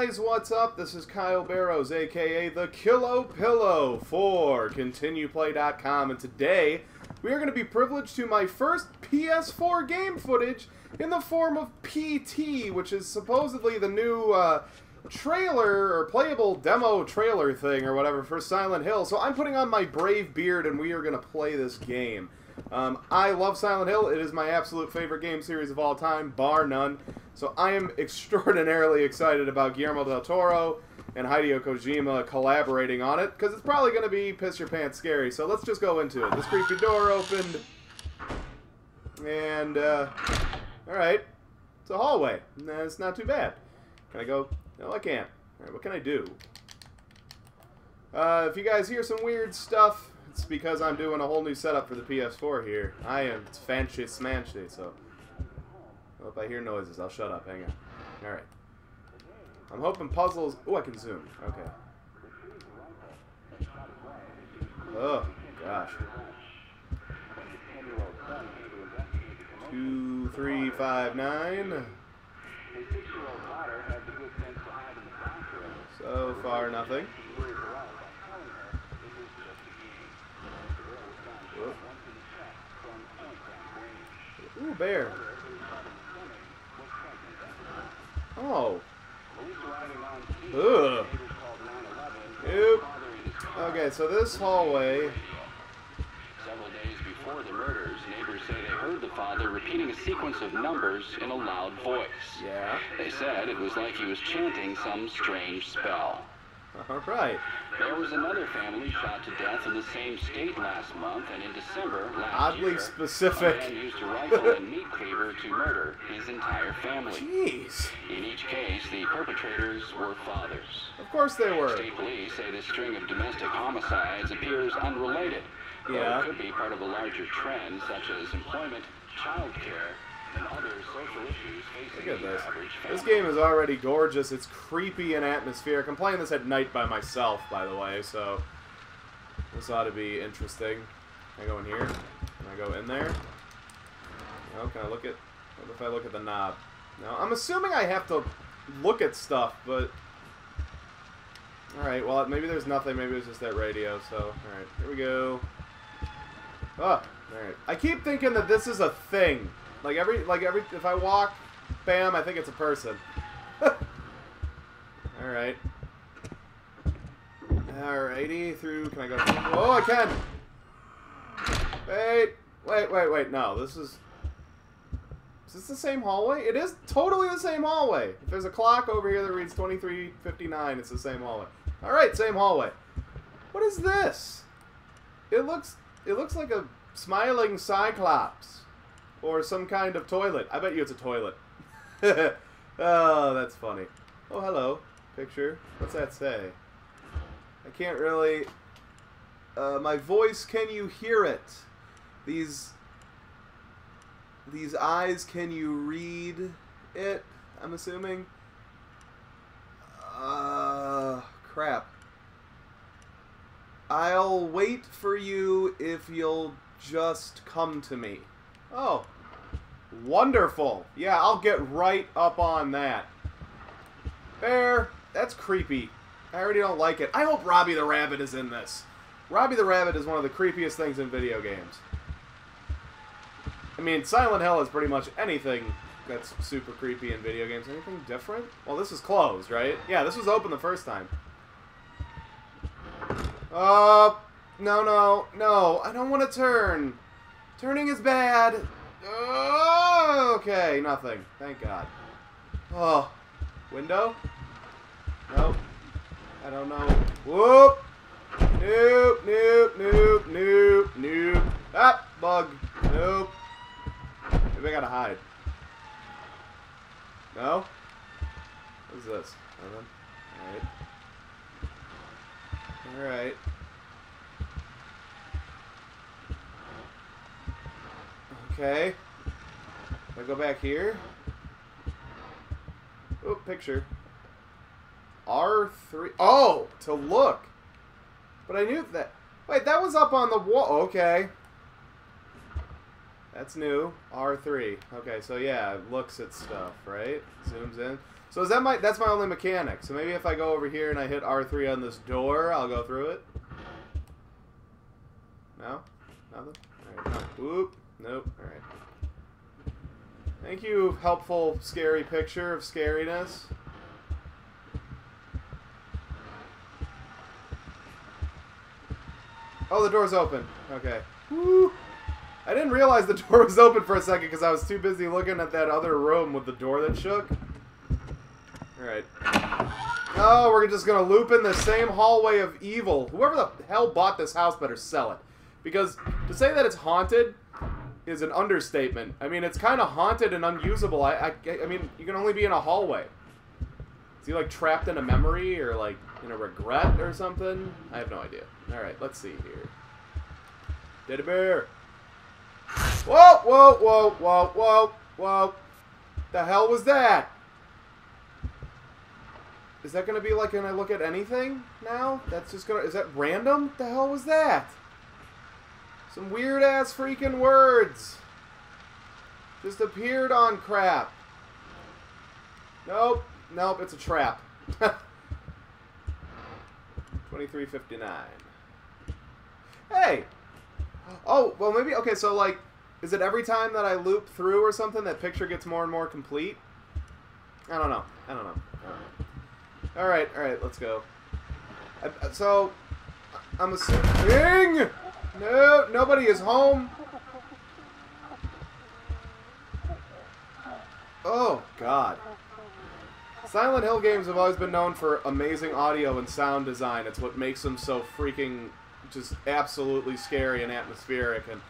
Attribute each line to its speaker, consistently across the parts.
Speaker 1: guys, what's up? This is Kyle Barrows, aka the Killopillow for ContinuePlay.com, and today we are going to be privileged to my first PS4 game footage in the form of PT, which is supposedly the new uh, trailer or playable demo trailer thing or whatever for Silent Hill. So I'm putting on my brave beard and we are going to play this game. Um, I love Silent Hill. It is my absolute favorite game series of all time, bar none. So I am extraordinarily excited about Guillermo del Toro and Hideo Kojima collaborating on it, because it's probably going to be piss your pants scary. So let's just go into it. This creepy door opened, and, uh, alright, it's a hallway. Nah, it's not too bad. Can I go? No, I can't. Alright, what can I do? Uh, if you guys hear some weird stuff, it's because I'm doing a whole new setup for the PS4 here. I am fancy smanchy, so... Well, if I hear noises, I'll shut up. Hang on. Alright. I'm hoping puzzles... Oh, I can zoom. Okay. Oh, gosh. Two, three, five, nine. So far, nothing. Ooh, bear. Oh. Ugh. Nope. Okay, so this hallway.
Speaker 2: Several days before the murders, neighbors say they heard the father repeating a sequence of numbers in a loud voice.
Speaker 1: Yeah.
Speaker 2: They said it was like he was chanting some strange spell.
Speaker 1: All right.
Speaker 2: There was another family shot to death in the same state last month, and in December last
Speaker 1: Oddly
Speaker 2: year,
Speaker 1: specific.
Speaker 2: a man used a rifle and meat cleaver to murder his entire family.
Speaker 1: Jeez.
Speaker 2: In each case, the perpetrators were fathers.
Speaker 1: Of course they were.
Speaker 2: State police say this string of domestic homicides appears unrelated. though
Speaker 1: Yeah.
Speaker 2: It could be part of a larger trend, such as employment, child care,
Speaker 1: Look at this. This game is already gorgeous. It's creepy and atmospheric. I'm playing this at night by myself, by the way, so this ought to be interesting. Can I go in here? Can I go in there? No, can I look at... What if I look at the knob? No, I'm assuming I have to look at stuff, but... Alright, well, maybe there's nothing. Maybe it's just that radio, so... Alright, here we go. Oh, alright. I keep thinking that this is a thing. Like every, like every, if I walk, bam, I think it's a person. Alright. Alrighty, through, can I go, oh, I can! Wait, wait, wait, wait, no, this is, is this the same hallway? It is totally the same hallway. If there's a clock over here that reads 2359, it's the same hallway. Alright, same hallway. What is this? It looks, it looks like a smiling cyclops. Or some kind of toilet. I bet you it's a toilet. oh, that's funny. Oh, hello. Picture. What's that say? I can't really... Uh, my voice, can you hear it? These... These eyes, can you read it? I'm assuming. Uh, crap. I'll wait for you if you'll just come to me. Oh. Wonderful. Yeah, I'll get right up on that. Bear, that's creepy. I already don't like it. I hope Robbie the Rabbit is in this. Robbie the Rabbit is one of the creepiest things in video games. I mean, Silent Hill is pretty much anything that's super creepy in video games. Anything different? Well, this is closed, right? Yeah, this was open the first time. Uh, no, no, no. I don't want to turn. Turning is bad. Oh, okay, nothing. Thank God. Oh, window? Nope. I don't know. Whoop! Nope, nope, nope, nope, nope. Ah, bug. Nope. Maybe I gotta hide. No? What is this? Nothing? Alright. Alright. Okay. I go back here. Oh, picture. R3. Oh, to look. But I knew that. Wait, that was up on the wall. Okay. That's new. R3. Okay, so yeah, it looks at stuff, right? Zooms in. So is that my that's my only mechanic. So maybe if I go over here and I hit R3 on this door, I'll go through it. No? Nothing? Alright, no. Whoop. Nope. Alright. Thank you, helpful, scary picture of scariness. Oh, the door's open. Okay. Woo. I didn't realize the door was open for a second because I was too busy looking at that other room with the door that shook. Alright. Oh, we're just gonna loop in the same hallway of evil. Whoever the hell bought this house better sell it. Because to say that it's haunted is an understatement. I mean, it's kind of haunted and unusable. I, I, I mean, you can only be in a hallway. Is he, like, trapped in a memory or, like, in a regret or something? I have no idea. Alright, let's see here. Teddy bear. Whoa, whoa, whoa, whoa, whoa, whoa. The hell was that? Is that gonna be like can I look at anything now? That's just gonna. Is that random? The hell was that? Some weird ass freaking words. Just appeared on crap. Nope. Nope, it's a trap. 2359. Hey! Oh, well maybe, okay, so like, is it every time that I loop through or something that picture gets more and more complete? I don't know. I don't know. Alright, alright, let's go. I, so, I'm assuming... No, nobody is home. Oh, God. Silent Hill games have always been known for amazing audio and sound design. It's what makes them so freaking just absolutely scary and atmospheric. And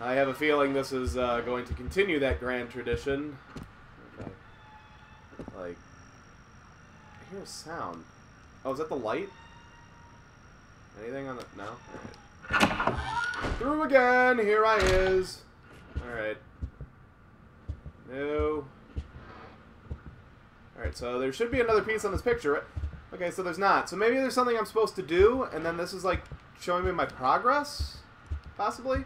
Speaker 1: I have a feeling this is uh, going to continue that grand tradition. Okay. Like, I hear a sound. Oh, is that the light? Anything on the... No? Through again! Here I is! Alright. No. Alright, so there should be another piece on this picture, right? Okay, so there's not. So maybe there's something I'm supposed to do, and then this is like showing me my progress? Possibly?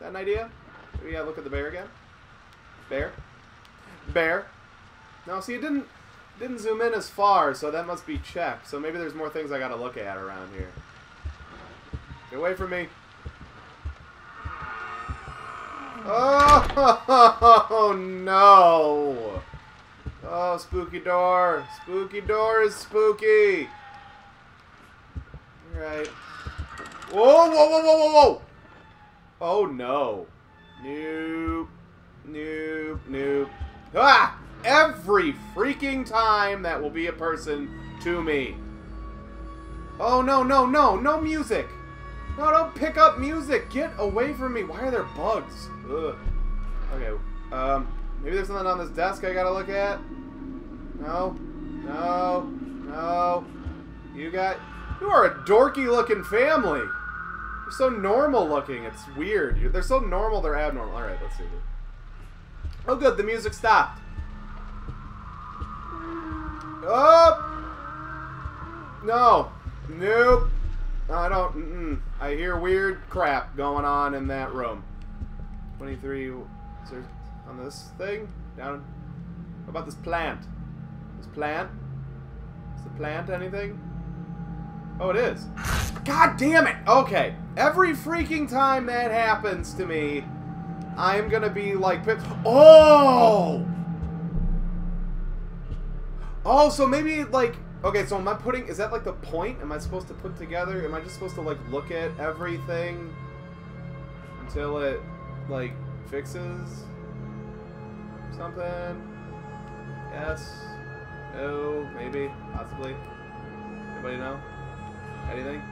Speaker 1: That an idea? Maybe I look at the bear again? Bear? Bear? No, see, it didn't didn't zoom in as far, so that must be checked. So maybe there's more things I gotta look at around here. Get away from me. Oh, no! Oh, spooky door. Spooky door is spooky. Alright. Whoa, whoa, whoa, whoa, whoa, whoa! Oh, no. Nope. Nope. Nope. Ah! Every freaking time that will be a person to me. Oh, no, no, no. No music. No, don't pick up music. Get away from me. Why are there bugs? Ugh. Okay. Um, maybe there's something on this desk I gotta look at. No. No. No. You got... You are a dorky looking family. You're so normal looking. It's weird. You're, they're so normal, they're abnormal. Alright, let's see. Oh, good. The music stopped. Oh! No. Nope. I don't... Mm -mm. I hear weird crap going on in that room. 23... Is there... On this thing? Down... What about this plant? This plant? Is the plant anything? Oh, it is. God damn it! Okay. Every freaking time that happens to me, I'm gonna be like... Oh! Oh, so maybe, like... Okay, so am I putting... Is that, like, the point? Am I supposed to put together... Am I just supposed to, like, look at everything until it, like, fixes something? Yes? No? Maybe? Possibly? Anybody know? Anything?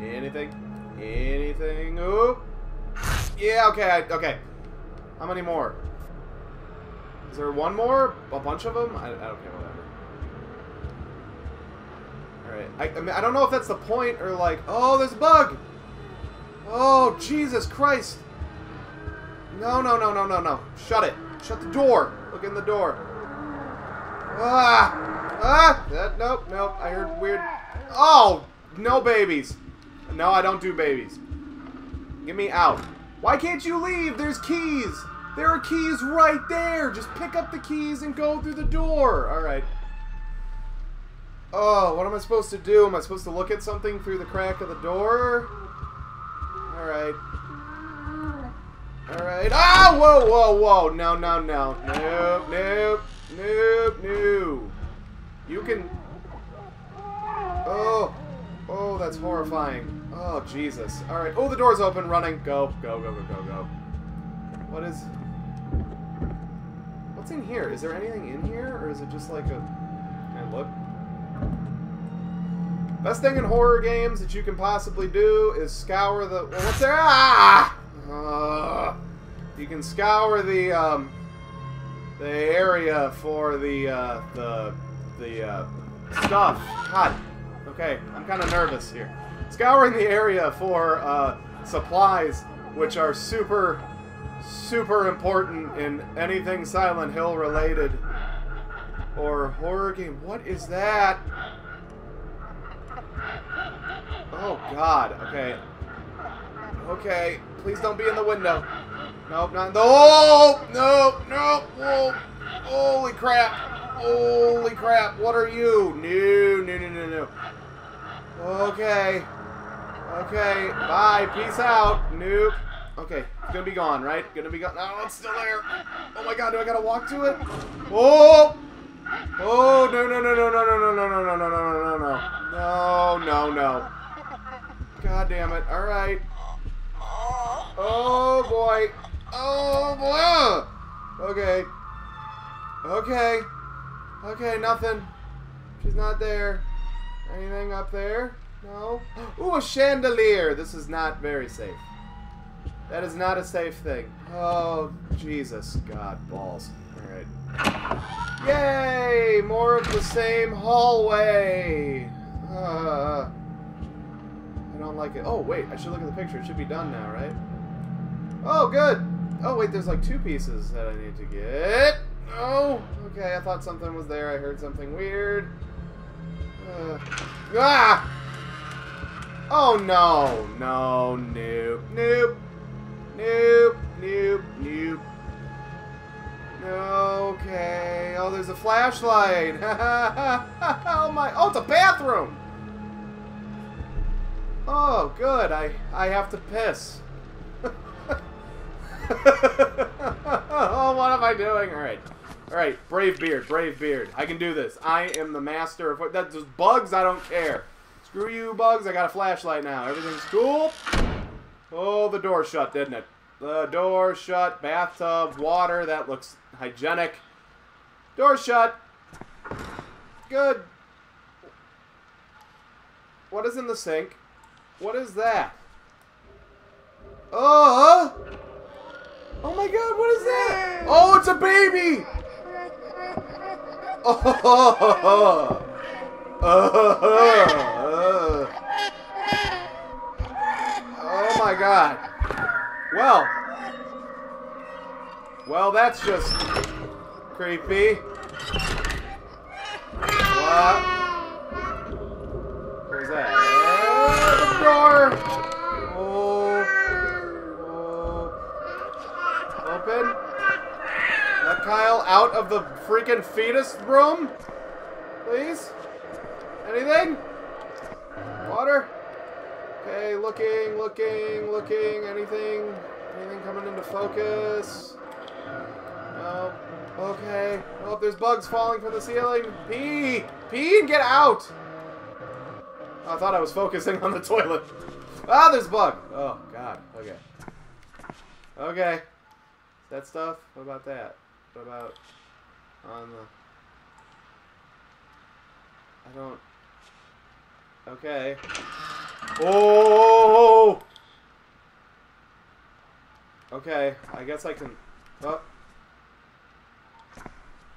Speaker 1: Anything? Anything? Oh! Yeah, okay, I, okay. How many more? Is there one more? A bunch of them? I, I don't care, whatever. Alright. I, I, mean, I don't know if that's the point or like... Oh, there's a bug! Oh, Jesus Christ! No, no, no, no, no, no. Shut it. Shut the door. Look in the door. Ah! Ah! That, nope, nope. I heard weird... Oh! No babies. No, I don't do babies. Get me out. Why can't you leave? There's keys. There are keys right there. Just pick up the keys and go through the door. All right. Oh, what am I supposed to do? Am I supposed to look at something through the crack of the door? All right. All right. Ah! Whoa! Whoa! Whoa! No! No! No! Nope! Nope! Nope! No! You can. Oh! Oh, that's horrifying. Oh, Jesus. All right. Oh, the door's open. Running. Go. Go. Go. Go. Go. Go. What is? What's in here? Is there anything in here, or is it just like a? Can I look? Best thing in horror games that you can possibly do is scour the. What's there? Ah! Uh, you can scour the um, the area for the uh, the the uh, stuff. God. Okay, I'm kind of nervous here. Scouring the area for uh, supplies, which are super, super important in anything Silent Hill related or horror game. What is that? Oh God. Okay. Okay. Please don't be in the window. Nope, not in the. Oh no, no, whoa! Oh, holy crap! Holy crap! What are you? No, no, no, no, no. Okay. Okay. Bye. Peace out. Nope. Okay. It's gonna be gone, right? Gonna be gone. No, it's still there. Oh my God! Do I gotta walk to it? Oh! Oh no no no no no no no no no no no no no no no no no! No God damn it! All right. Oh boy! Oh boy! Okay. Okay. Okay. Nothing. She's not there. Anything up there? No. Ooh, a chandelier. This is not very safe. That is not a safe thing. Oh, Jesus. God, balls. Alright. Yay! More of the same hallway! Uh, I don't like it. Oh, wait. I should look at the picture. It should be done now, right? Oh, good! Oh, wait. There's like two pieces that I need to get. Oh! Okay, I thought something was there. I heard something weird. Uh, ah! Oh no, no, nope, nope, nope, nope, nope. Okay. Oh, there's a flashlight. oh my! Oh, it's a bathroom. Oh, good. I I have to piss. oh, what am I doing? All right. All right, brave beard, brave beard. I can do this. I am the master of what. That's just bugs. I don't care. Screw you, bugs. I got a flashlight now. Everything's cool. Oh, the door shut, didn't it? The door shut. Bathtub, water. That looks hygienic. Door shut. Good. What is in the sink? What is that? Oh! Oh my god, what is that? Oh, it's a baby! Oh, oh my god. Well. Well, that's just creepy. What? What that? Oh, the door! Oh. Oh. Open. Let Kyle out of the freaking fetus room? Please? Anything? Water? Okay, looking, looking, looking. Anything? Anything coming into focus? No. Okay. Oh, there's bugs falling from the ceiling. Pee! Pee and get out! I thought I was focusing on the toilet. Ah, there's bug. Oh, God. Okay. Okay. That stuff? What about that? What about on the... I don't... Okay. Oh! Okay, I guess I can... Oh.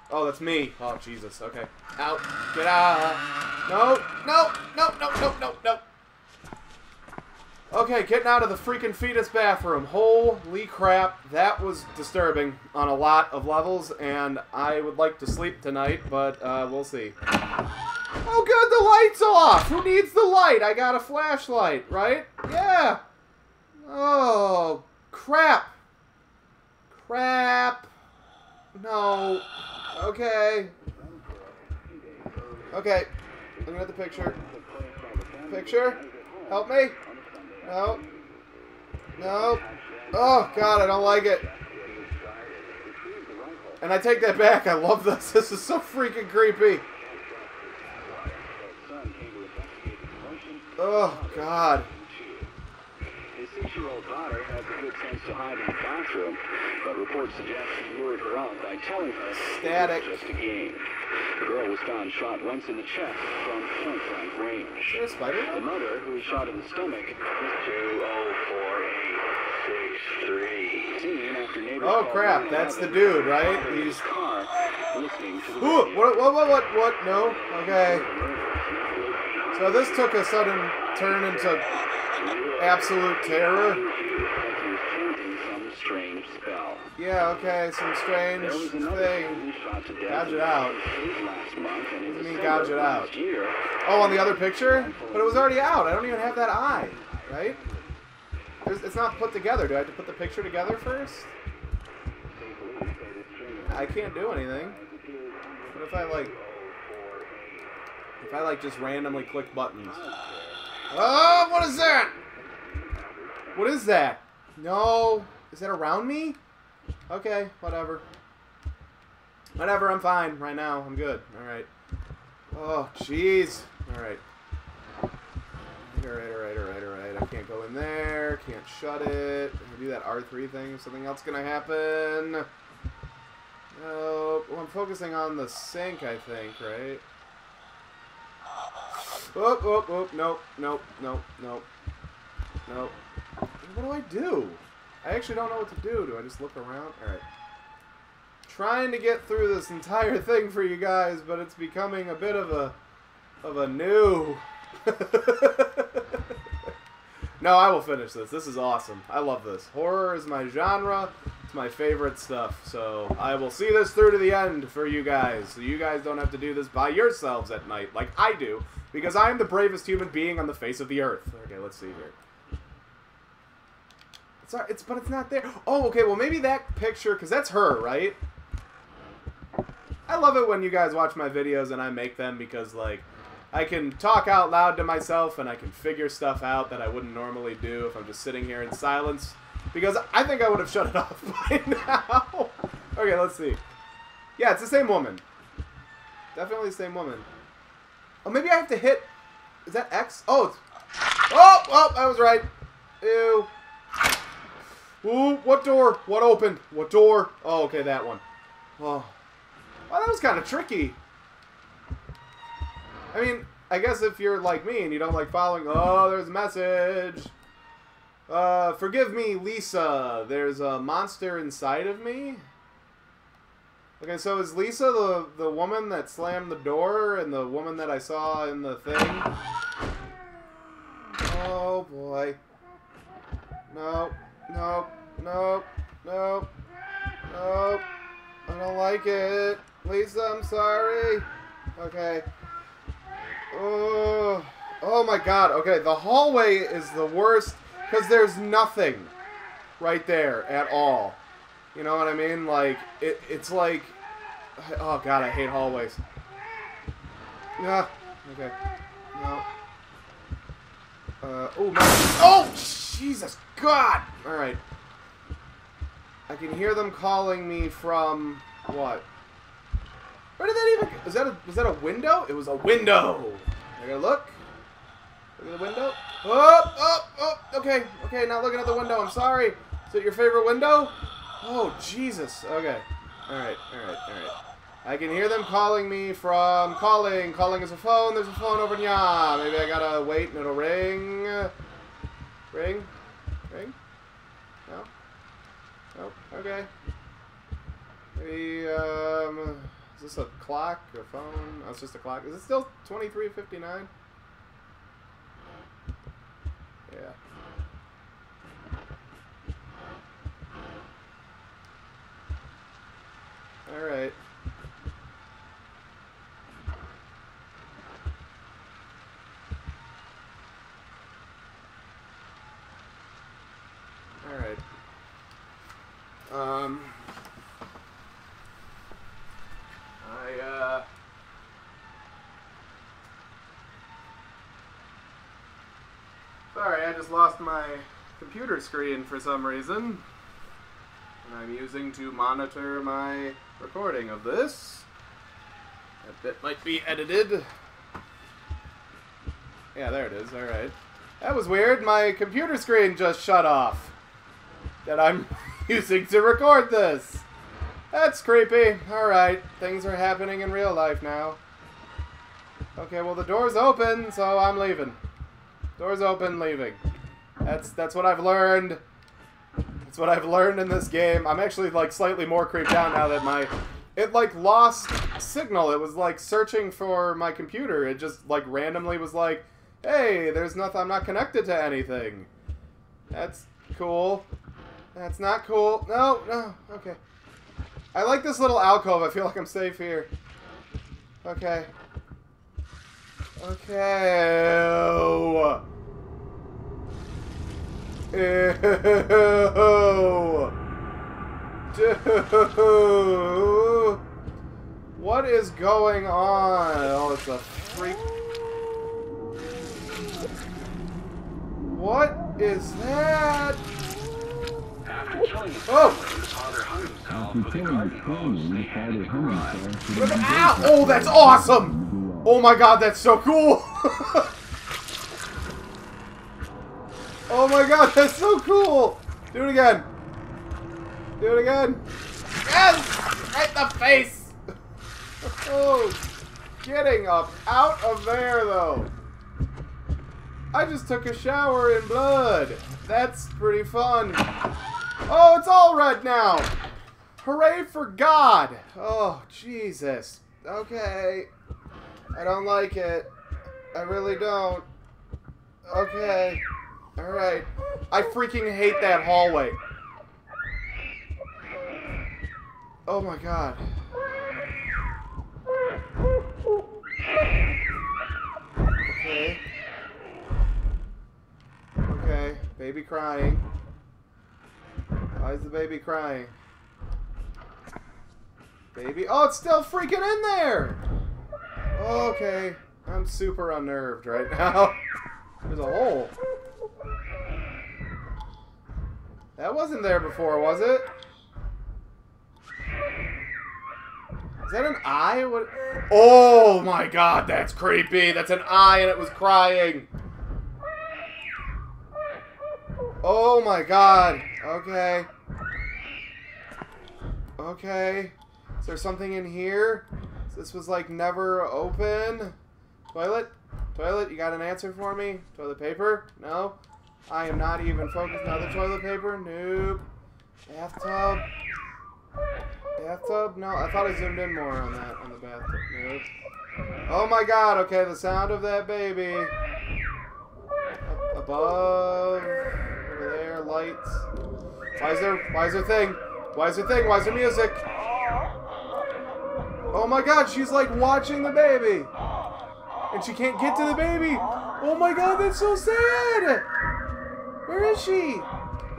Speaker 1: Oh, that's me. Oh, Jesus. Okay. Out. Get out. No. No. No. No. No. No. No. Okay, getting out of the freaking fetus bathroom. Holy crap. That was disturbing on a lot of levels, and I would like to sleep tonight, but uh, we'll see. Oh, good, the light's off. Who needs the light? I got a flashlight, right? Yeah. Oh, crap. Crap. No. Okay. Okay. Looking at the picture. Picture? Help me? No. No. Oh, God, I don't like it. And I take that back. I love this. This is so freaking creepy. Oh, God.
Speaker 2: His six-year-old daughter has a good sense to hide in the bathroom, but reports suggest he lured her out by telling her
Speaker 1: Static.
Speaker 2: it was just a game. The girl was found shot once in the chest from point-blank range.
Speaker 1: Is there a?
Speaker 2: The mother, who was shot in the stomach, seen after neighbors
Speaker 1: Oh, crap, that's the dude, right?
Speaker 2: in
Speaker 1: He's-
Speaker 2: car, listening to the
Speaker 1: Ooh, what, what, what, what, what? No. Okay. So this took a sudden turn into absolute terror.
Speaker 2: As he was chanting some strange spell.
Speaker 1: Yeah, okay, some strange
Speaker 2: There was another
Speaker 1: thing.
Speaker 2: man shot to death
Speaker 1: Gouge it out.
Speaker 2: Haiti last month, and in
Speaker 1: What do you mean gouge it out? Oh, on the other picture? But it was already out. I don't even have that eye, right? There's, it's not put together. Do I have to put the picture together first? I can't do anything. What if I like... If I like just randomly click buttons? Oh, what is that? What is that? No. Is that around me? Okay, whatever. Whatever, I'm fine right now. I'm good. Alright. Oh, jeez. Alright. Alright, alright, alright, alright. I can't go in there. Can't shut it. Do that R3 thing, something else gonna happen? No. Well, I'm focusing on the sink, I think, right? Oh, oh, oh, nope, nope, nope, nope, nope. What do I do? I actually don't know what to do. Do I just look around? Alright. Trying to get through this entire thing for you guys, but it's becoming a bit of a of a new No, I will finish this. This is awesome. I love this. Horror is my genre. It's my favorite stuff. So I will see this through to the end for you guys. So you guys don't have to do this by yourselves at night like I do. Because I am the bravest human being on the face of the earth. Okay, let's see here. It's, it's but it's not there. Oh, okay. Well, maybe that picture, because that's her, right? I love it when you guys watch my videos and I make them because, like, I can talk out loud to myself and I can figure stuff out that I wouldn't normally do if I'm just sitting here in silence. Because I think I would have shut it off by now. okay, let's see. Yeah, it's the same woman. Definitely the same woman. Oh, maybe I have to hit. Is that X? Oh. Oh, oh, I was right. Ew. Ooh, what door? What opened? What door? Oh, okay, that one. Oh. Well, that was kind of tricky. I mean, I guess if you're like me and you don't like following, oh, there's a message. Uh, forgive me, Lisa. There's a monster inside of me. Okay, so is Lisa the the woman that slammed the door and the woman that I saw in the thing? Oh boy. No, no, Nope. Nope. Nope. I don't like it. Lisa, I'm sorry. Okay. Oh, oh my god. Okay, the hallway is the worst because there's nothing right there at all. You know what I mean? Like, it, it's like... Oh god, I hate hallways. Yeah. Okay. No. Uh, oh, man. Oh, Jesus God! Alright. I can hear them calling me from... What? Where did that even... Is that a, was that a window? It was a window! I gotta look. Look at the window. Oh, oh, oh, okay. Okay, not looking at the window. I'm sorry. Is it your favorite window? Oh, Jesus. Okay. Alright, alright, alright. I can hear them calling me from calling. Calling is a phone. There's a phone over here. Maybe I gotta wait and it'll ring. Ring? Ring? No? Nope. Okay. Maybe, um... Is this a clock or phone? Oh, it's just a clock. Is it still 2359? Yeah. Alright. Alright. Um... Sorry, I just lost my computer screen for some reason. And I'm using to monitor my recording of this. That bit might be edited. Yeah, there it is. Alright. That was weird. My computer screen just shut off. That I'm using to record this. That's creepy. Alright. Things are happening in real life now. Okay, well the door's open, so I'm leaving. Door's open, leaving. That's that's what I've learned. That's what I've learned in this game. I'm actually like slightly more creeped out now that my it like lost signal. It was like searching for my computer. It just like randomly was like, "Hey, there's nothing. I'm not connected to anything." That's cool. That's not cool. No, no. Okay. I like this little alcove. I feel like I'm safe here. Okay. Okay. Ew. Dude. What is going on? Oh, it's a freak. What is that?
Speaker 2: After killing his
Speaker 1: Oh!
Speaker 2: father hung himself with a garden hose they had
Speaker 3: father
Speaker 2: in the
Speaker 3: hung
Speaker 2: garage.
Speaker 3: himself with
Speaker 1: Look at- Ow! Oh, that's awesome! Oh my god, that's so cool! oh my god, that's so cool! Do it again. Do it again. Yes! Right in the face! oh, getting up out of there though. I just took a shower in blood. That's pretty fun. Oh, it's all red now. Hooray for God! Oh, Jesus. Okay. I don't like it. I really don't. Okay. Alright. I freaking hate that hallway. Oh my god. Okay. Okay. Baby crying. Why is the baby crying? Baby. Oh, it's still freaking in there! Okay. I'm super unnerved right now. There's a hole. That wasn't there before, was it? Is that an eye? What? Oh my god, that's creepy. That's an eye and it was crying. Oh my god. Okay. Okay. Is there something in here? This was like never open. Toilet? Toilet, you got an answer for me? Toilet paper? No? I am not even focused. on the toilet paper? Nope. Bathtub? Bathtub? No, I thought I zoomed in more on that, on the bathtub. Nope. Oh my god, okay, the sound of that baby. Up above. Over there, lights. Why is there, why is there thing? Why is there thing? Why is there music? Oh my god, she's like watching the baby. And she can't get to the baby. Oh my god, that's so sad. Where is she?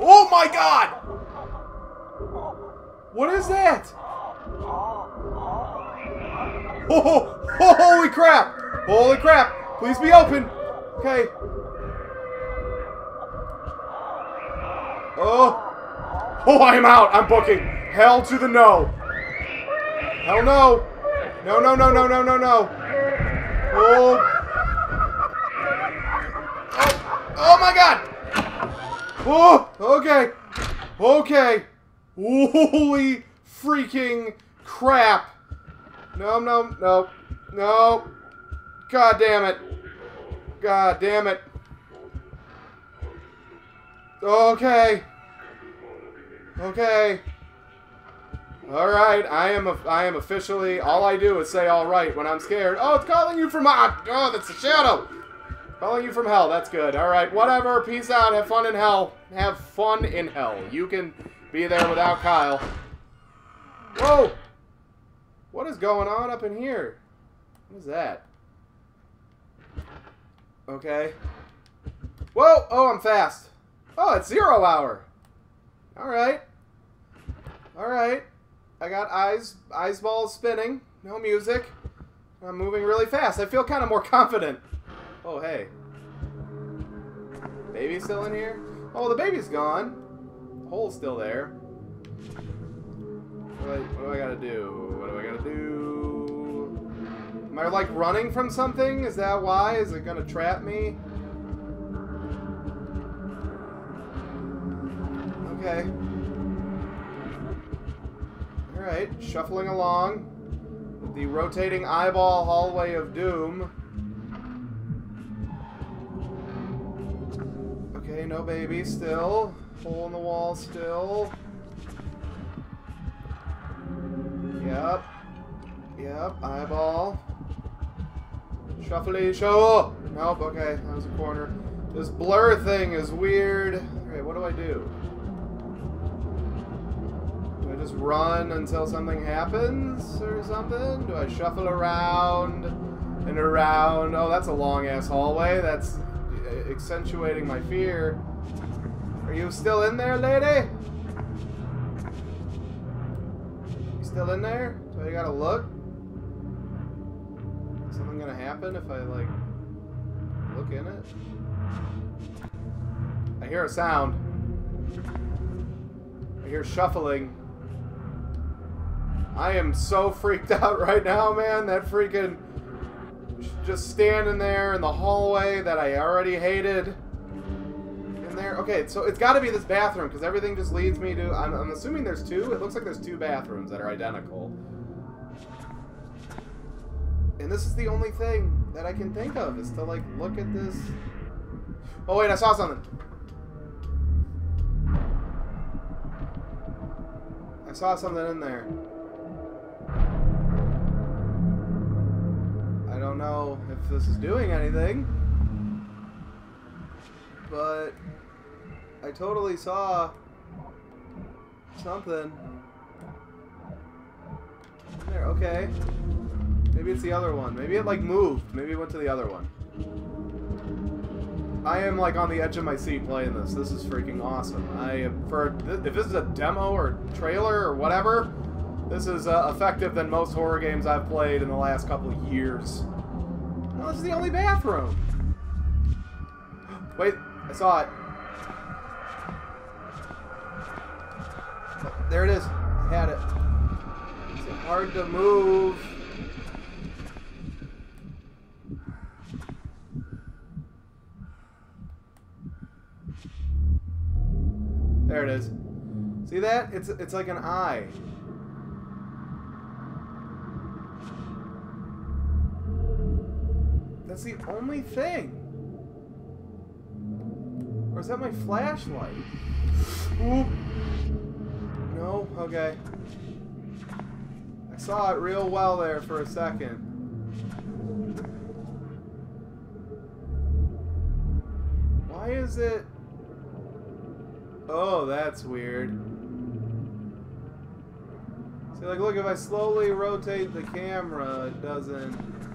Speaker 1: Oh my god! What is that? Oh, oh, holy crap! Holy crap! Please be open. Okay. Oh. Oh, I am out. I'm booking. Hell to the no. Hell no. No, no, no, no, no, no, no. Oh. Oh, oh my god. Oh, okay. Okay. Holy freaking crap. No, no, no. No. God damn it. God damn it. Okay. Okay. All right, I am a, I am officially. All I do is say "all right" when I'm scared. Oh, it's calling you from ah, oh, that's a shadow. Calling you from hell. That's good. All right, whatever. Peace out. Have fun in hell. Have fun in hell. You can be there without Kyle. Whoa! What is going on up in here? What is that? Okay. Whoa! Oh, I'm fast. Oh, it's zero hour. All right. All right. I got eyes eyes balls spinning. No music. I'm moving really fast. I feel kind of more confident. Oh, hey. Baby still in here? Oh, the baby's gone. The hole's still there. What do, I, what do I gotta do? What do I gotta do? Am I like running from something? Is that why? Is it gonna trap me? Okay. Shuffling along the rotating eyeball hallway of doom. Okay, no baby still. Hole in the wall still. Yep. Yep, eyeball. Shuffly show. Nope, okay, that was a corner. This blur thing is weird. Alright, what do I do? Run until something happens or something? Do I shuffle around and around? Oh, that's a long ass hallway. That's uh, accentuating my fear. Are you still in there, lady? You still in there? Do I gotta look? Is something gonna happen if I, like, look in it? I hear a sound. I hear shuffling. I am so freaked out right now, man. That freaking just standing there in the hallway that I already hated. In there. Okay, so it's got to be this bathroom because everything just leads me to. I'm, I'm assuming there's two. It looks like there's two bathrooms that are identical. And this is the only thing that I can think of is to like look at this. Oh wait, I saw something. I saw something in there. Don't know if this is doing anything, but I totally saw something. There, okay. Maybe it's the other one. Maybe it like moved. Maybe it went to the other one. I am like on the edge of my seat playing this. This is freaking awesome. I for if this is a demo or trailer or whatever, this is uh, effective than most horror games I've played in the last couple of years. This is the only bathroom. Wait, I saw it. Oh, there it is. I had it. It's hard to move. There it is. See that? It's it's like an eye. That's the only thing. Or is that my flashlight? Oop. No? Okay. I saw it real well there for a second. Why is it... Oh, that's weird. See, like, look, if I slowly rotate the camera, it doesn't...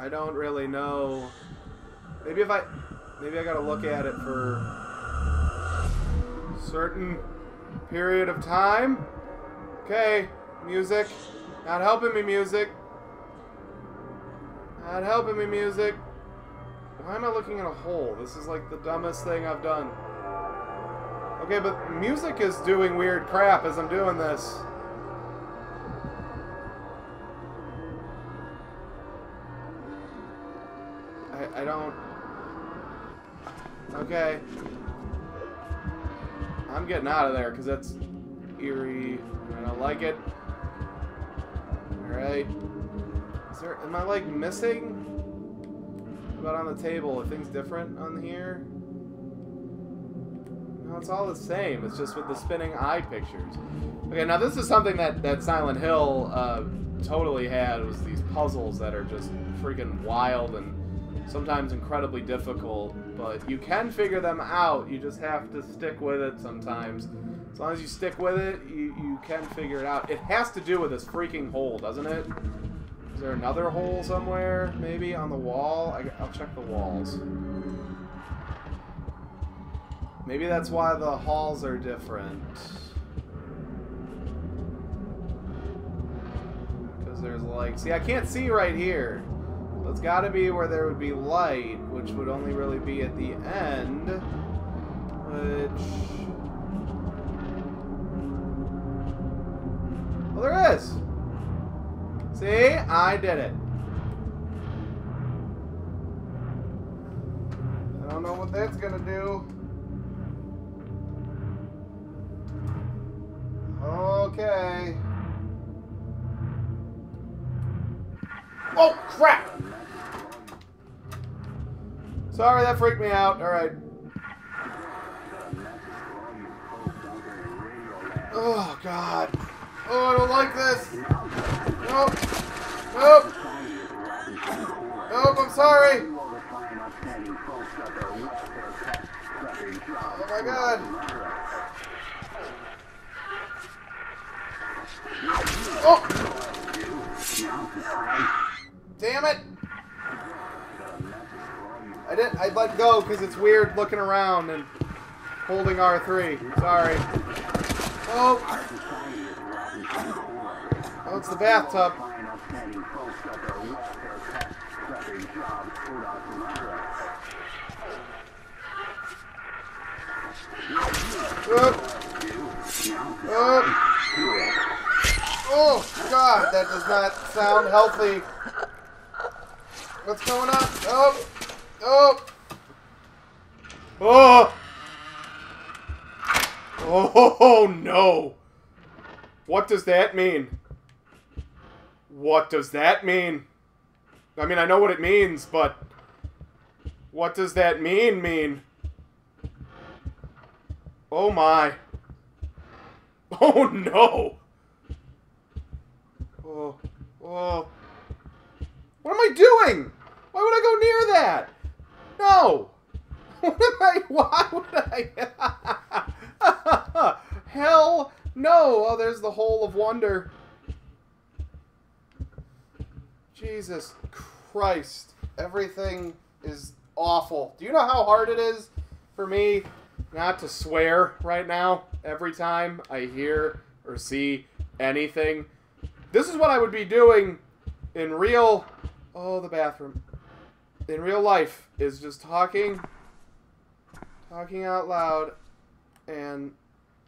Speaker 1: I don't really know. Maybe if I... Maybe I gotta look at it for certain period of time. Okay, music. Not helping me, music. Not helping me, music. Why am I looking at a hole? This is like the dumbest thing I've done. Okay, but music is doing weird crap as I'm doing this. I, don't... Okay. I'm getting out of there because that's eerie. I don't like it. Alright. Is there... Am I, like, missing? What about on the table? Are things different on here? No, it's all the same. It's just with the spinning eye pictures. Okay, now this is something that, that Silent Hill uh, totally had, was these puzzles that are just freaking wild and sometimes incredibly difficult, but you can figure them out. You just have to stick with it sometimes. As long as you stick with it, you, you can figure it out. It has to do with this freaking hole, doesn't it? Is there another hole somewhere, maybe, on the wall? I, I'll check the walls. Maybe that's why the halls are different. Because there's like... See, I can't see right here. It's got to be where there would be light, which would only really be at the end. Which... Well, there is. See? I did it. I don't know what that's gonna do. Okay. Oh, crap! Sorry, that freaked me out. Alright. Oh, God. Oh, I don't like this. Nope. Nope. Nope, I'm sorry. Oh, my God. Oh! Damn it! I didn't. I'd let go because it's weird looking around and holding R3. Sorry. Oh! Oh, it's the bathtub. Oh! Oh! Oh, God, that does not sound healthy. What's going on? Oh! Oh! Oh! Oh, no! What does that mean? What does that mean? I mean, I know what it means, but... What does that mean, mean? Oh, my. Oh, no! Oh, oh. What am I doing? Why would I go near that? No. What am I? Why would I? Hell no. Oh, there's the hole of wonder. Jesus Christ. Everything is awful. Do you know how hard it is for me not to swear right now every time I hear or see anything? This is what I would be doing in real... Oh, the bathroom. In real life, is just talking, talking out loud, and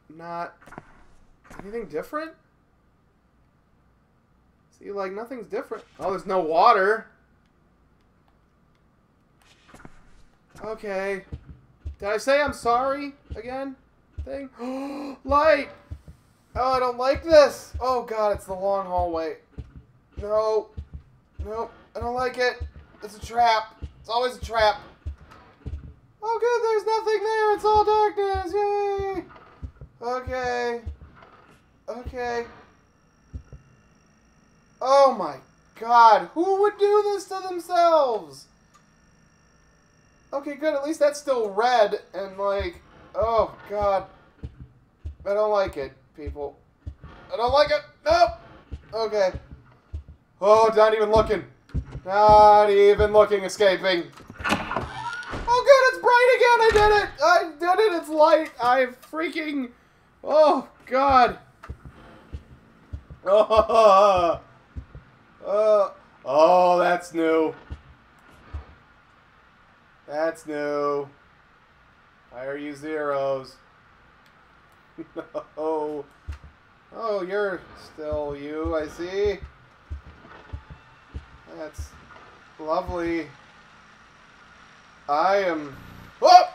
Speaker 1: not anything different. See, like, nothing's different. Oh, there's no water. Okay. Did I say I'm sorry again? Thing? Light! Oh, I don't like this. Oh, God, it's the long hallway. No. Nope. I don't like it. It's a trap. It's always a trap. Oh, good. There's nothing there. It's all darkness. Yay. Okay. Okay. Oh, my God. Who would do this to themselves? Okay, good. At least that's still red. And, like, oh, God. I don't like it people. I don't like it. Nope. Okay. Oh, not even looking. Not even looking, escaping. Oh, good, it's bright again. I did it. I did it. It's light. I freaking. Oh, God. Oh, oh, oh, that's new. That's new. Why are you zeros? no. Oh, oh, you're still you, I see. That's lovely. I am... Whoop!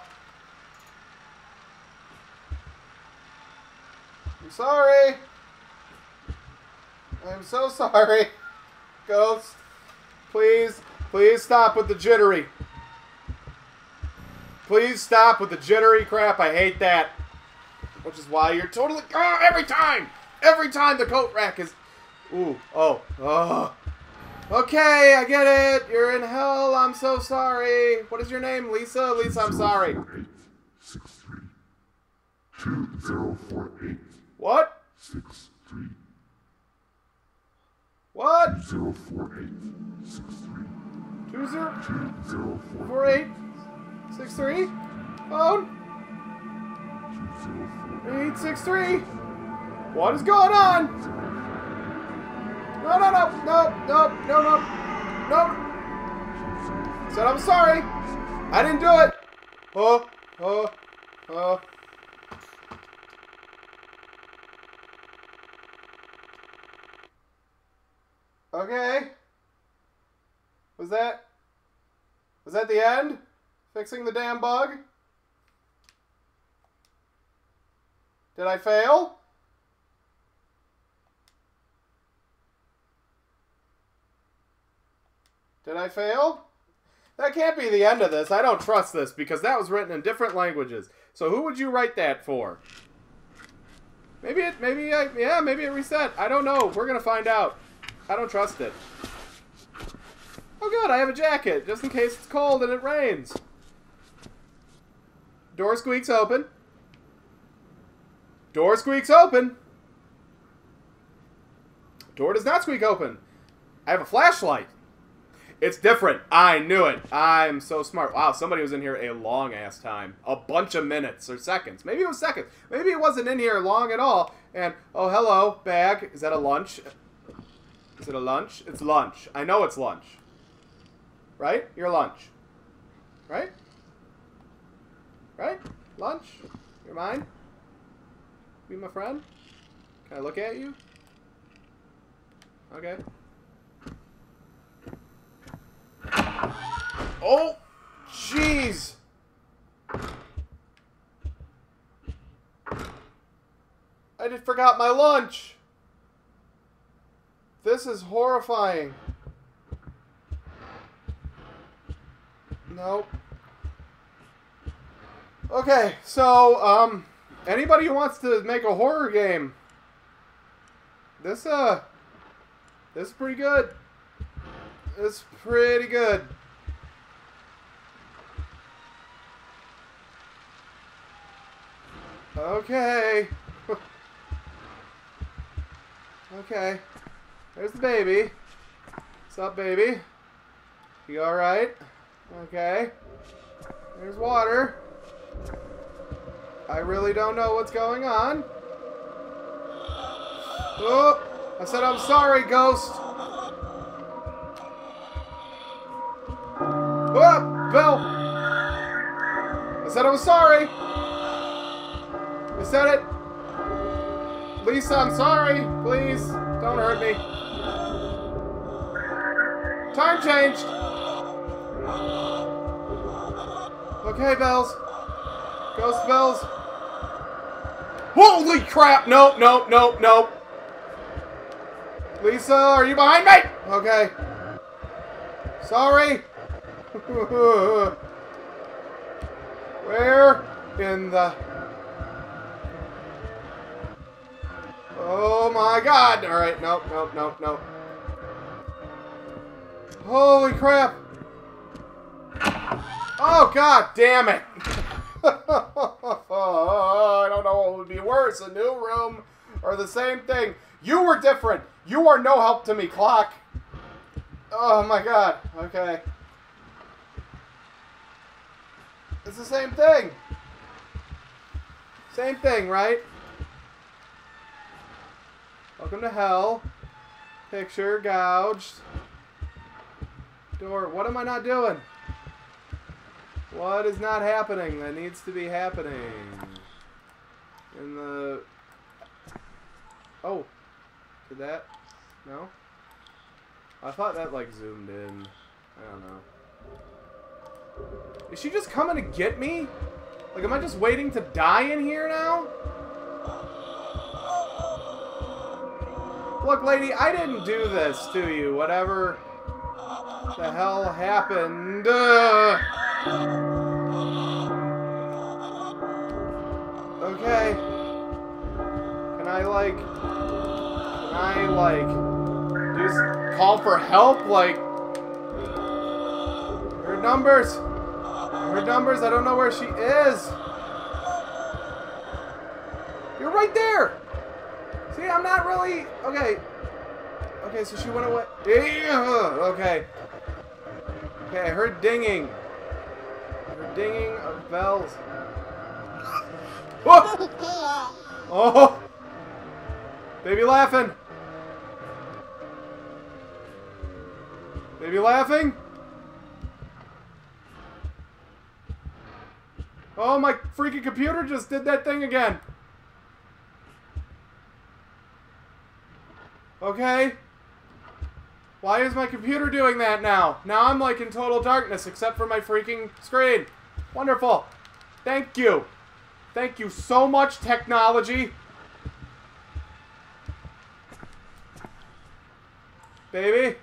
Speaker 1: I'm sorry. I'm so sorry. Ghost, please, please stop with the jittery. Please stop with the jittery crap. I hate that. Which is why you're totally... Oh, every time! Every time the coat rack is... Ooh, oh, oh. Okay, I get it. You're in hell. I'm so sorry. What is your name? Lisa? Lisa, I'm sorry. What? Six three. What? Two zero four eight six three. Two zero, two zero four eight six three. Phone. 863. What is going on? No, no, no, no, no, no, no, no. Said I'm sorry. I didn't do it. Oh, oh, oh. Okay. Was that... Was that the end? Fixing the damn bug? Did I fail? Did I fail? That can't be the end of this. I don't trust this because that was written in different languages. So who would you write that for? Maybe it, maybe I, yeah, maybe it reset. I don't know. We're gonna find out. I don't trust it. Oh good, I have a jacket, just in case it's cold and it rains. Door squeaks open. Door squeaks open. Door does not squeak open. I have a flashlight. It's different. I knew it. I'm so smart. Wow, somebody was in here a long ass time. A bunch of minutes or seconds. Maybe it was seconds. Maybe it wasn't in here long at all. And, oh, hello, bag. Is that a lunch? Is it a lunch? It's lunch. I know it's lunch. Right? Your lunch. Right? Right? Lunch? You're mine? Be my friend? Can I look at you? Okay. Oh! Jeez! I just forgot my lunch! This is horrifying. Nope. Okay, so, um, anybody who wants to make a horror game, this, uh, this is pretty good. It's pretty good. Okay. okay. There's the baby. What's up, baby? You alright? Okay. There's water. I really don't know what's going on. Oh! I said I'm sorry, ghost! Oh! Bill! I said I was sorry! I said it! Lisa, I'm sorry! Please, don't hurt me. Time changed! Okay, Bells. Ghost Bells. Holy crap! Nope, nope, nope, nope. Lisa, are you behind me? Okay. Sorry. Where in the... Oh my god! Alright, nope, nope, nope, nope. Holy crap! Oh god damn it! I don't know what would be worse, a new room or the same thing. You were different. You are no help to me, clock. Oh my god. Okay. The same thing. Same thing, right? Welcome to hell. Picture gouged. Door. What am I not doing? What is not happening that needs to be happening? In the... Oh. Did that? No? I thought that, like, zoomed in. I don't know. Is she just coming to get me? Like, am I just waiting to die in here now? Look, lady, I didn't do this to you. Whatever the hell happened. Uh, okay. Can I, like... Can I, like... Just call for help? Like... Your numbers! Her numbers, I don't know where she is! You're right there! See, I'm not really... Okay. Okay, so she went away. Okay. Okay, I heard dinging. I heard dinging of bells. Oh! Oh! Baby laughing! Baby laughing? Oh, my freaking computer just did that thing again. Okay. Why is my computer doing that now? Now I'm like in total darkness except for my freaking screen. Wonderful. Thank you. Thank you so much, technology. Baby?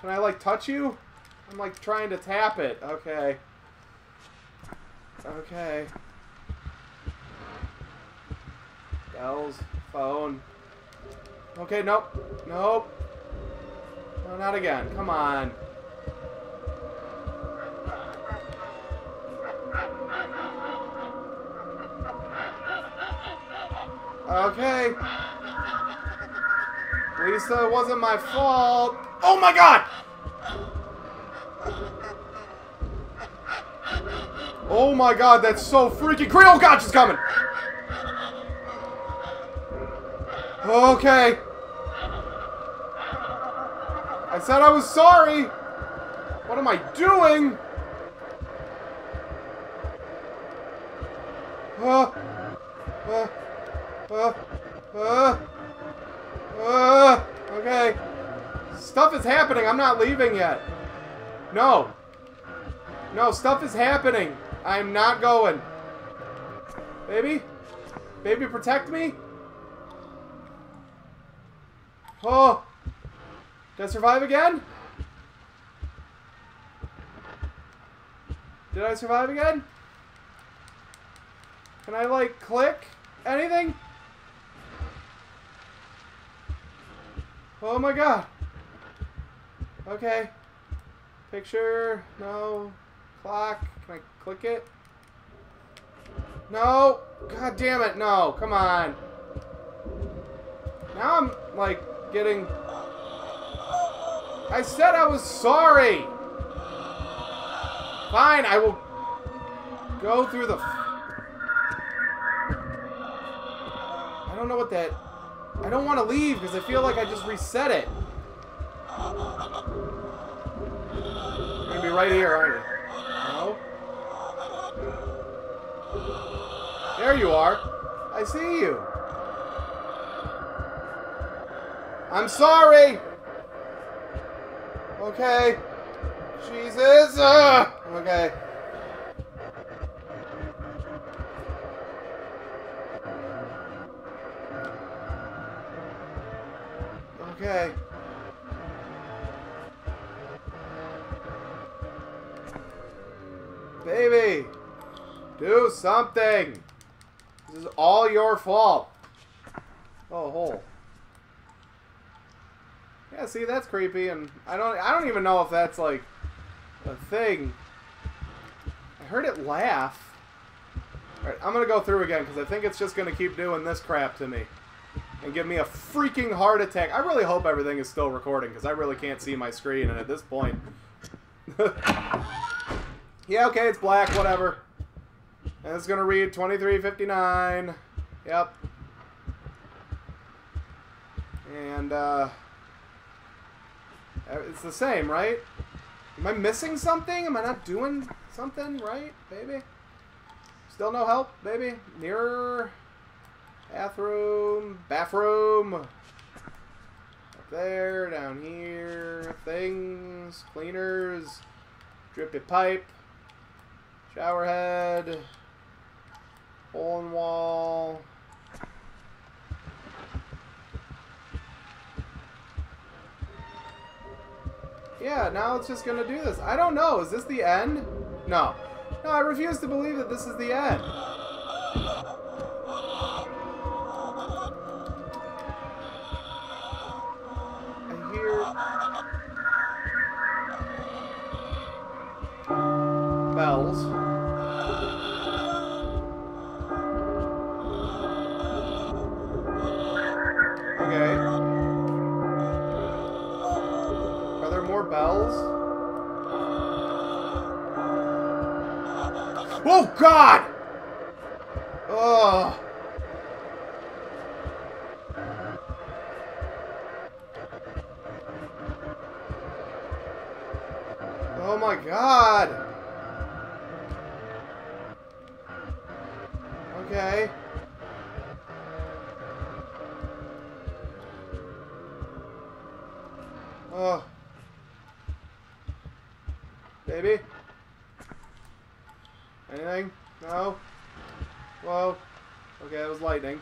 Speaker 1: Can I like touch you? I'm like trying to tap it. Okay. Okay. Bells. Phone. Okay, nope. Nope. No, not again. Come on. Okay. Lisa, it wasn't my fault. Oh my god! Oh my god, that's so freaking crazy. Oh god, she's coming! Okay. I said I was sorry. What am I doing? Uh, uh, uh, uh, uh, okay. Stuff is happening. I'm not leaving yet. No. No, stuff is happening. I'm not going. Baby? Baby, protect me? Oh. Did I survive again? Did I survive again? Can I, like, click? Anything? Oh my god. Okay. Picture. No. Clock. Click it? No. God damn it. No. Come on. Now I'm, like, getting... I said I was sorry. Fine, I will go through the... I don't know what that... I don't want to leave because I feel like I just reset it. You're going to be right here, aren't you? There you are. I see you. I'm sorry. Okay. Jesus. Uh, okay. Okay. Baby, do something. This is all your fault. Oh, hole. Yeah, see, that's creepy, and I don't, I don't even know if that's like a thing. I heard it laugh. All right, I'm gonna go through again because I think it's just gonna keep doing this crap to me and give me a freaking heart attack. I really hope everything is still recording because I really can't see my screen, and at this point, yeah, okay, it's black, whatever. And it's gonna read 2359. Yep. And uh. It's the same, right? Am I missing something? Am I not doing something right, baby? Still no help, baby? Mirror. Bathroom. Bathroom. Up there, down here. Things. Cleaners. Drippy pipe. Shower head. In wall. Yeah, now it's just gonna do this. I don't know. Is this the end? No. No, I refuse to believe that this is the end. I hear... Bells. More bells? Oh God! Oh. Oh my God! Okay. Oh. Baby? Anything? No? Whoa. Okay, that was lightning.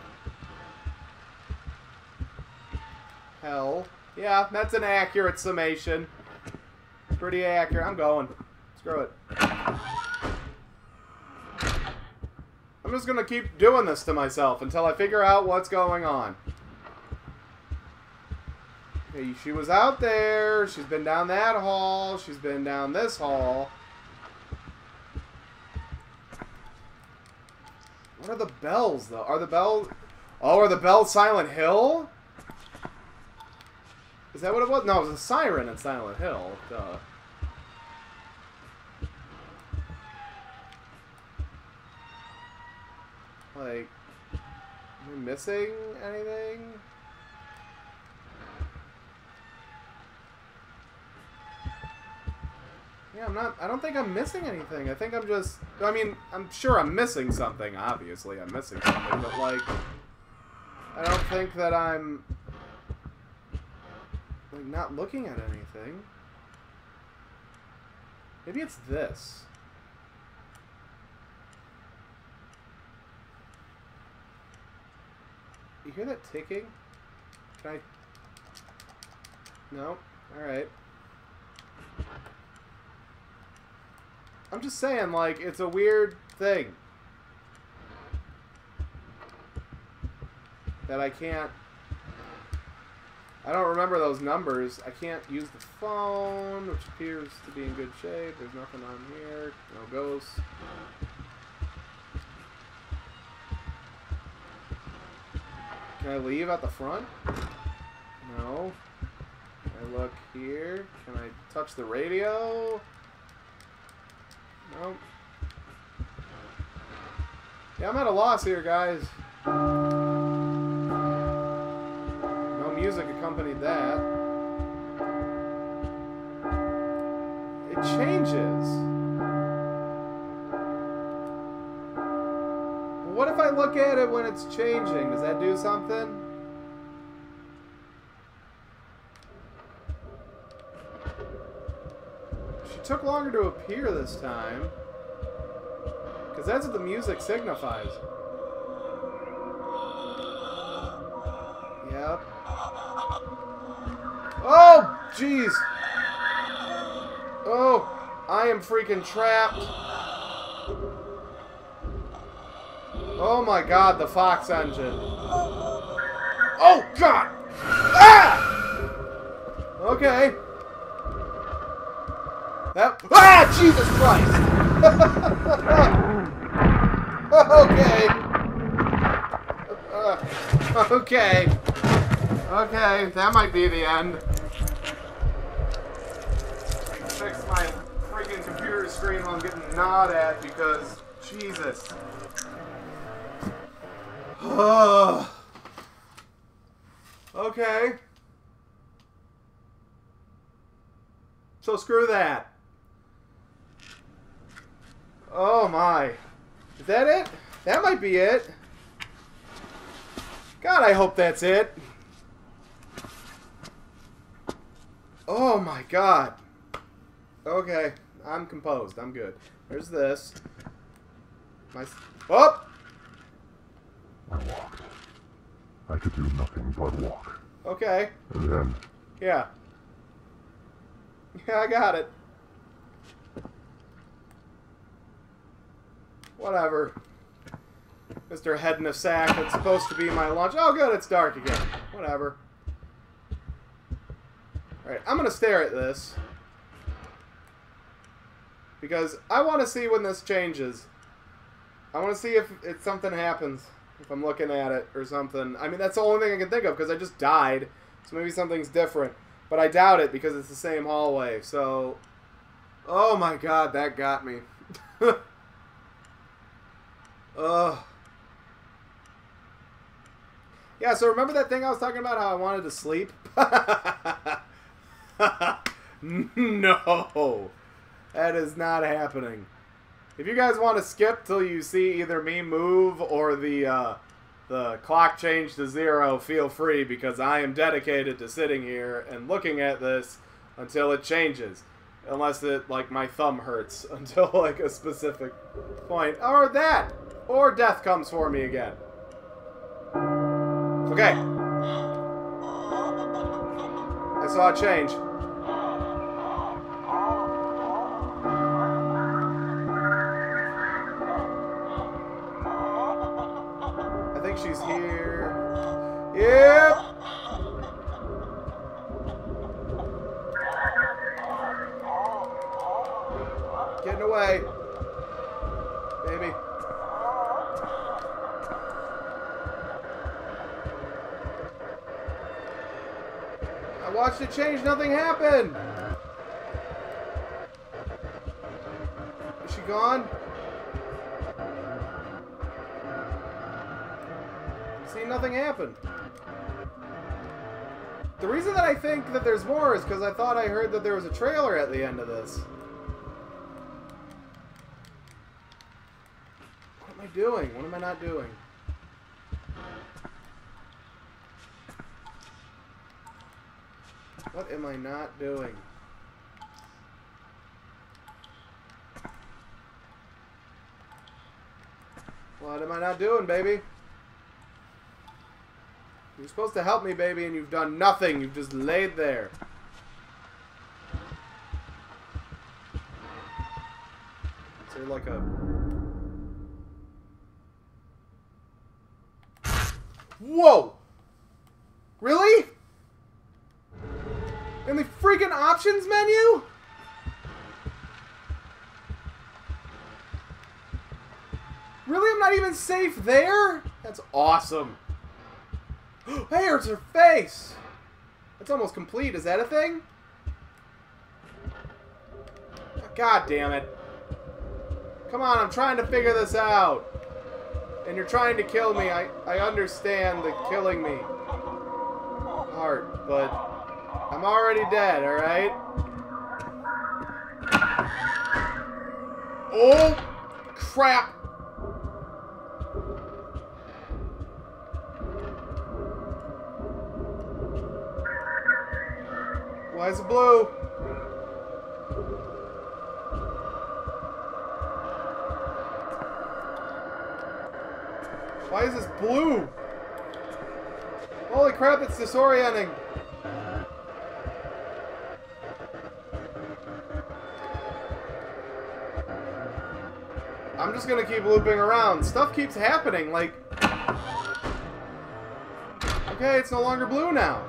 Speaker 1: Hell. Yeah, that's an accurate summation. Pretty accurate. I'm going. Screw it. I'm just gonna keep doing this to myself until I figure out what's going on. Okay, she was out there. She's been down that hall. She's been down this hall. What are the bells, though? Are the bells... Oh, are the bells Silent Hill? Is that what it was? No, it was a siren in Silent Hill. Duh. Like, am I missing anything? Yeah, I'm not. I don't think I'm missing anything. I think I'm just. I mean, I'm sure I'm missing something. Obviously, I'm missing something, but like, I don't think that I'm like not looking at anything. Maybe it's this. You hear that ticking? Can I? No. All right. I'm just saying, like, it's a weird thing. That I can't... I don't remember those numbers. I can't use the phone, which appears to be in good shape. There's nothing on here. No ghosts. Can I leave at the front? No. Can I look here? Can I touch the radio? Nope. Yeah, I'm at a loss here, guys. Music accompanied that. It changes. What if I look at it when it's changing? Does that do something? She took longer to appear this time. Because that's what the music signifies. Jeez. Oh, I am freaking trapped. Oh my god, the Fox engine. Oh god! Ah! Okay. That ah Jesus Christ! okay. Uh, okay. Okay, that might be the end. While I'm getting gnawed at because Jesus. okay. So screw that. Oh my. Is that it? That might be it. God, I hope that's it. Oh my god. Okay. I'm composed. I'm good. There's this. My... Oh!
Speaker 3: I walked. I could do nothing but walk.
Speaker 1: Okay.
Speaker 3: And then,
Speaker 1: Yeah. Yeah, I got it. Whatever. Mr. Head in a sack that's supposed to be my lunch. Oh, good, it's dark again. Whatever. Alright, I'm going to stare at this. Because I want to see when this changes. I want to see if, if something happens. If I'm looking at it or something. I mean, that's the only thing I can think of because I just died. So maybe something's different. But I doubt it because it's the same hallway. So, oh my god, that got me. Ugh. Yeah, so remember that thing I was talking about how I wanted to sleep? no. That is not happening. If you guys want to skip till you see either me move or the uh, the clock change to zero, feel free because I am dedicated to sitting here and looking at this until it changes. Unless it like my thumb hurts until like a specific point. Or that! Or death comes for me again. Okay. I saw a change. She's here. Yep. Getting away. Baby. I watched it change, nothing happened. Is she gone? The reason that I think that there's more is because I thought I heard that there was a trailer at the end of this. What am I doing? What am I not doing? What am I not doing? What am I not doing, baby? You're supposed to help me, baby, and you've done nothing. You've just laid there. Is there like a... Whoa! Really? In the freaking options menu? Really? I'm not even safe there? That's awesome. hey, it's her face! That's almost complete. Is that a thing? God damn it. Come on, I'm trying to figure this out. And you're trying to kill me. I, I understand the killing me part, but I'm already dead, alright? Oh, crap. Why is it blue? Why is this blue? Holy crap, it's disorienting. I'm just gonna keep looping around. Stuff keeps happening, like... Okay, it's no longer blue now.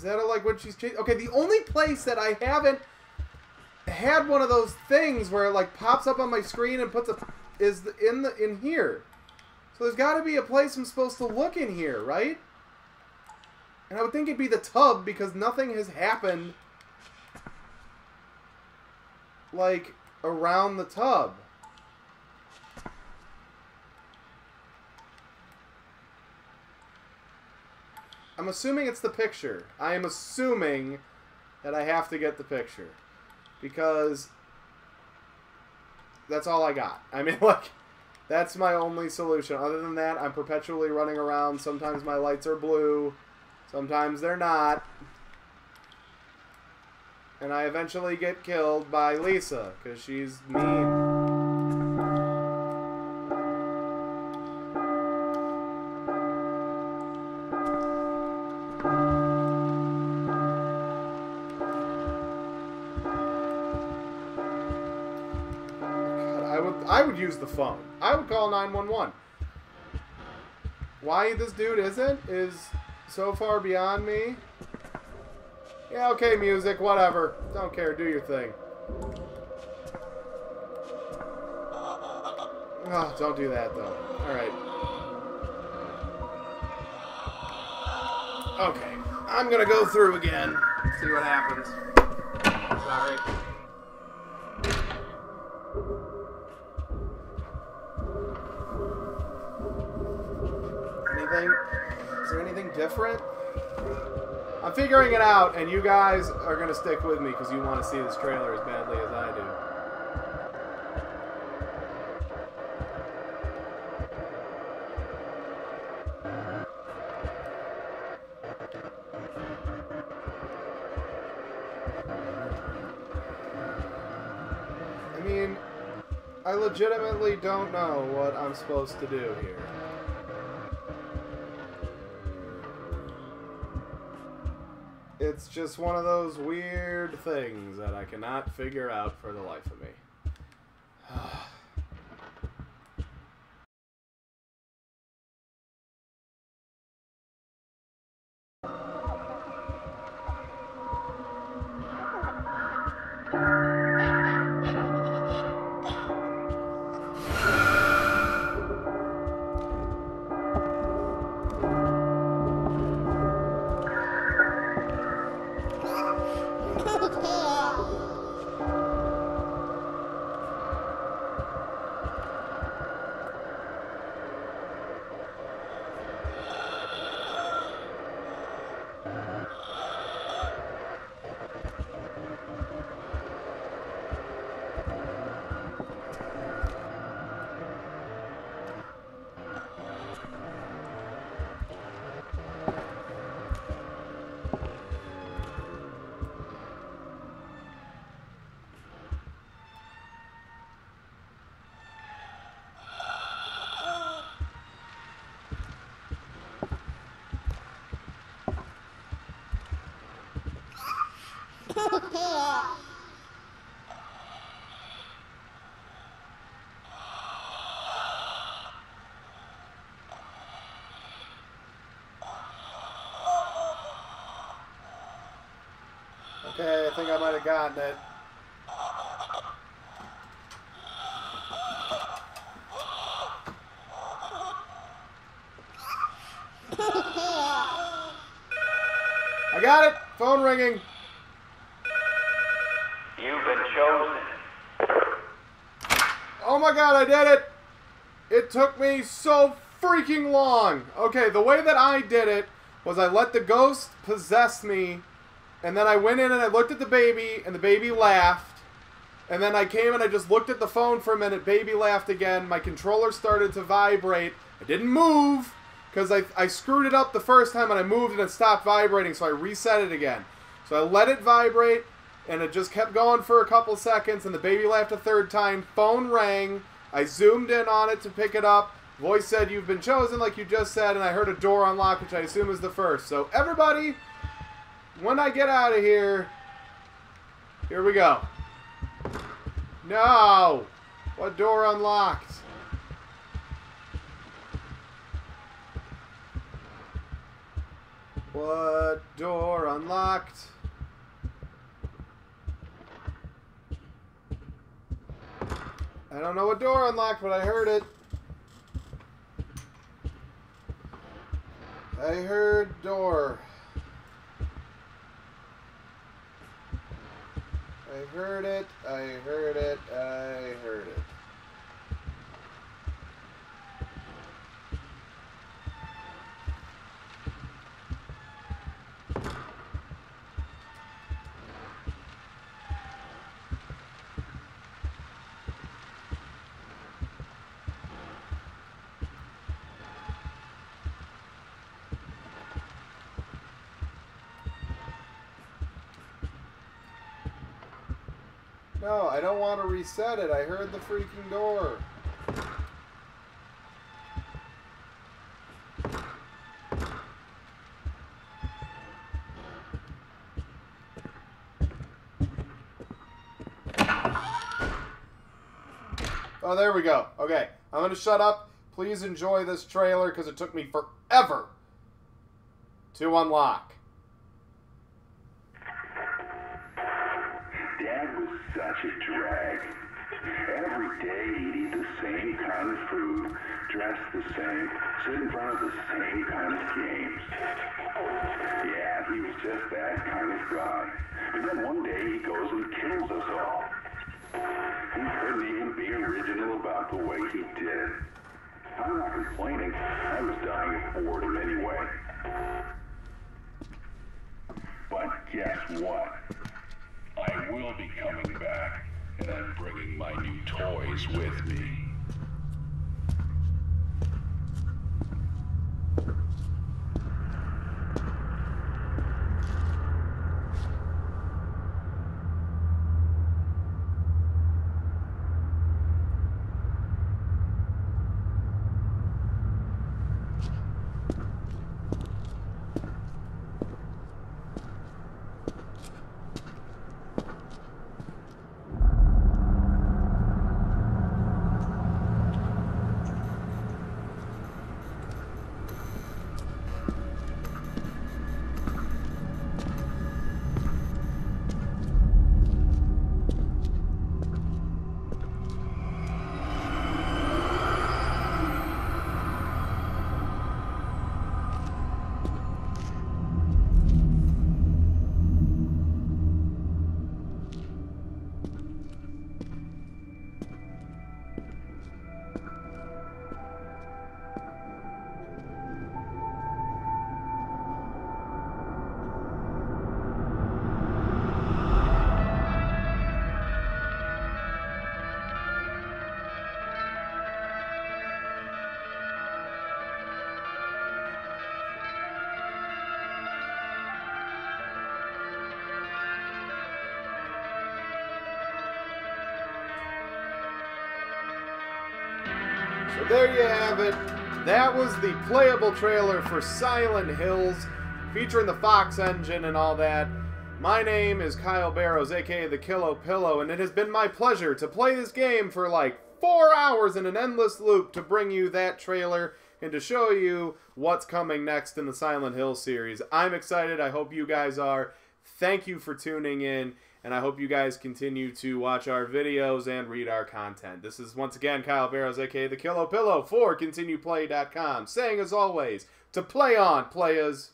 Speaker 1: Is that like when she's changed? Okay, the only place that I haven't had one of those things where it like pops up on my screen and puts a is the, in the in here. So there's got to be a place I'm supposed to look in here, right? And I would think it'd be the tub because nothing has happened like around the tub. I'm assuming it's the picture. I am assuming that I have to get the picture. Because that's all I got. I mean, like, that's my only solution. Other than that, I'm perpetually running around. Sometimes my lights are blue. Sometimes they're not. And I eventually get killed by Lisa, because she's mean. Use the phone. I would call 911. Why this dude isn't is so far beyond me. Yeah, okay, music, whatever. Don't care, do your thing. Oh, don't do that though. Alright. Okay. I'm gonna go through again. See what happens. Sorry. Different? I'm figuring it out, and you guys are going to stick with me because you want to see this trailer as badly as I do. I mean, I legitimately don't know what I'm supposed to do here. It's just one of those weird things that I cannot figure out for the life of me. Okay, I think I might have gotten it. I got it! Phone ringing.
Speaker 4: You've been chosen.
Speaker 1: Oh my god, I did it! It took me so freaking long. Okay, the way that I did it was I let the ghost possess me, and then I went in and I looked at the baby, and the baby laughed. And then I came and I just looked at the phone for a minute. Baby laughed again. My controller started to vibrate. I didn't move because I, I screwed it up the first time and I moved and it stopped vibrating, so I reset it again. So I let it vibrate and it just kept going for a couple seconds and the baby laughed a third time. Phone rang. I zoomed in on it to pick it up. Voice said, You've been chosen, like you just said, and I heard a door unlock, which I assume is the first. So, everybody, when I get out of here, here we go. No! What door unlocked? What door unlocked? I don't know what door unlocked, but I heard it. I heard door. I heard it, I heard it, I heard it. No, I don't want to reset it. I heard the freaking door. Oh, there we go. Okay, I'm going to shut up. Please enjoy this trailer because it took me forever to unlock.
Speaker 2: Such a drag. Every day he'd eat the same kind of food, dress the same, sit in front of the same kind of games. Yeah, he was just that kind of guy. And then one day he goes and kills us all. He couldn't even be original about the way he did. I'm not complaining. I was dying of boredom anyway.
Speaker 5: But guess what? I will be coming back, and I'm bringing my new toys with me.
Speaker 1: There you have it. That was the playable trailer for Silent Hills, featuring the Fox engine and all that. My name is Kyle Barrows, aka the Killopillow, and it has been my pleasure to play this game for like four hours in an endless loop to bring you that trailer and to show you what's coming next in the Silent Hill series. I'm excited. I hope you guys are. Thank you for tuning in, and I hope you guys continue to watch our videos and read our content. This is once again Kyle Barrows, aka the Killopillow for ContinuePlay.com, saying as always, to play on, players.